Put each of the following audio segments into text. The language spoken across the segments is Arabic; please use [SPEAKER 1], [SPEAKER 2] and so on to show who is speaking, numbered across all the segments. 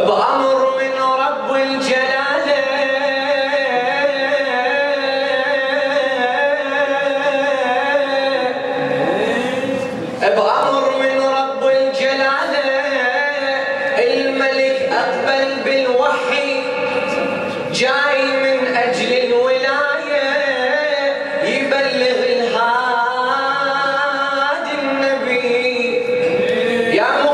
[SPEAKER 1] بأمر من رب الجلالة بأمر من رب الجلالة الملك أقبل بالوحي جاي من أجل الولاية. يبلغ الهادي النبي. يا محمد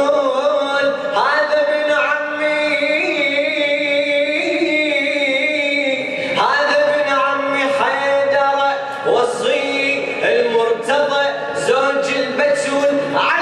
[SPEAKER 1] تضع زوج المدسول على